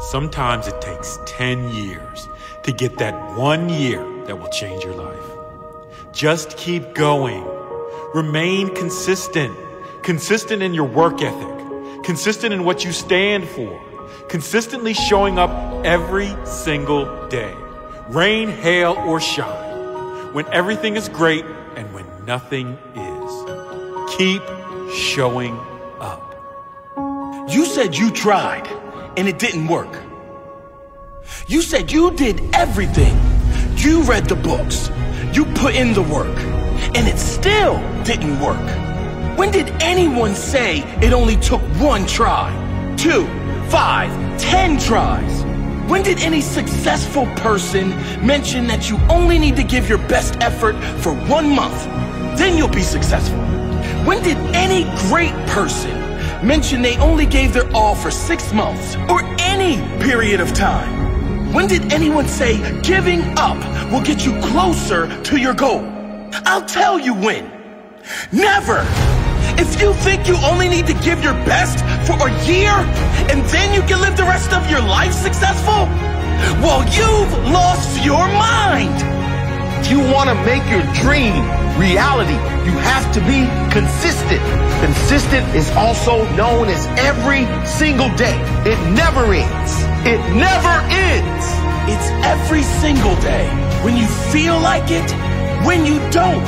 Sometimes it takes 10 years to get that one year that will change your life. Just keep going. Remain consistent. Consistent in your work ethic. Consistent in what you stand for. Consistently showing up every single day. Rain, hail, or shine. When everything is great and when nothing is. Keep showing up. You said you tried and it didn't work. You said you did everything. You read the books. You put in the work. And it still didn't work. When did anyone say it only took one try? Two, five, ten tries? When did any successful person mention that you only need to give your best effort for one month? Then you'll be successful. When did any great person mention they only gave their all for six months or any period of time? When did anyone say giving up will get you closer to your goal? I'll tell you when. Never! If you think you only need to give your best for a year and then you can live the rest of your life successful, well, you've lost your mind. You want to make your dream reality, you have to be consistent. Consistent is also known as every single day. It never ends. It never ends. It's every single day. When you feel like it, when you don't.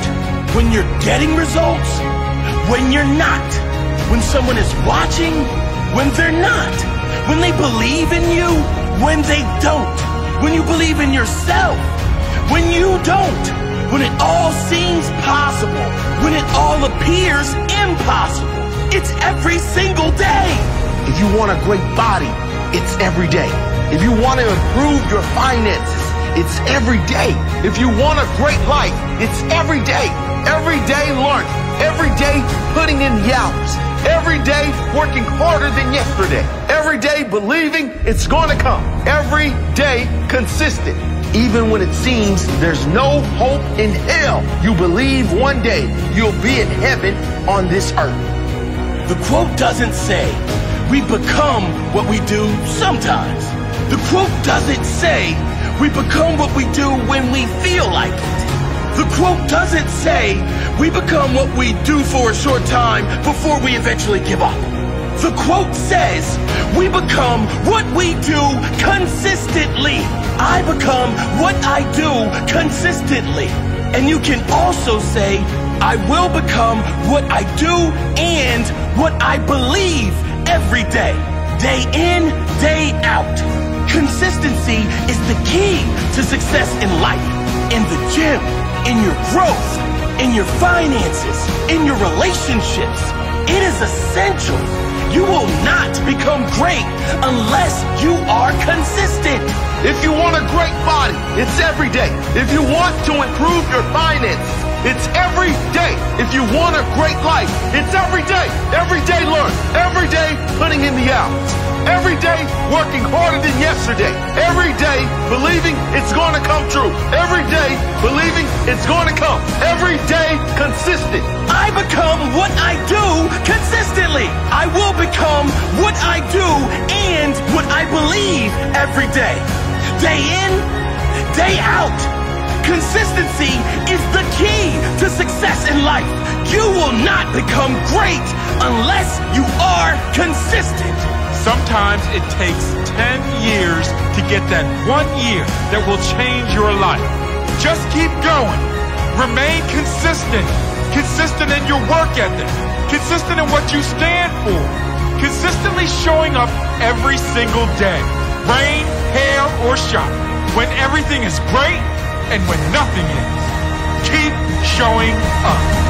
When you're getting results, when you're not. When someone is watching, when they're not. When they believe in you, when they don't. When you believe in yourself, when you don't. When it all seems possible. When it all appears impossible. It's every single day. If you want a great body, it's every day. If you want to improve your finances, it's every day. If you want a great life, it's every day. Every day learning. Every day putting in the hours. Every day working harder than yesterday. Every day believing it's going to come. Every day consistent. Even when it seems there's no hope in hell, you believe one day you'll be in heaven on this earth. The quote doesn't say, we become what we do sometimes. The quote doesn't say, we become what we do when we feel like it. The quote doesn't say, we become what we do for a short time before we eventually give up. The quote says, we become what we do consistently. I become what I do consistently. And you can also say, I will become what I do and what I believe every day. Day in, day out. Consistency is the key to success in life, in the gym, in your growth, in your finances, in your relationships. It is essential. You will not become great unless you are consistent. If you want a great body, it's every day. If you want to improve your finances, it's every day. If you want a great life, it's every day. Every day learn. Every day putting in the hours. Day working harder than yesterday. Every day believing it's going to come true. Every day believing it's going to come. Every day consistent. I become what I do consistently. I will become what I do and what I believe every day. Day in, day out. Consistency is the key to success in life. You will not become great unless you are consistent. Sometimes it takes 10 years to get that one year that will change your life. Just keep going. Remain consistent. Consistent in your work ethic. Consistent in what you stand for. Consistently showing up every single day. Rain, hail, or shine. When everything is great and when nothing is. Keep showing up.